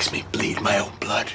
makes me bleed my own blood.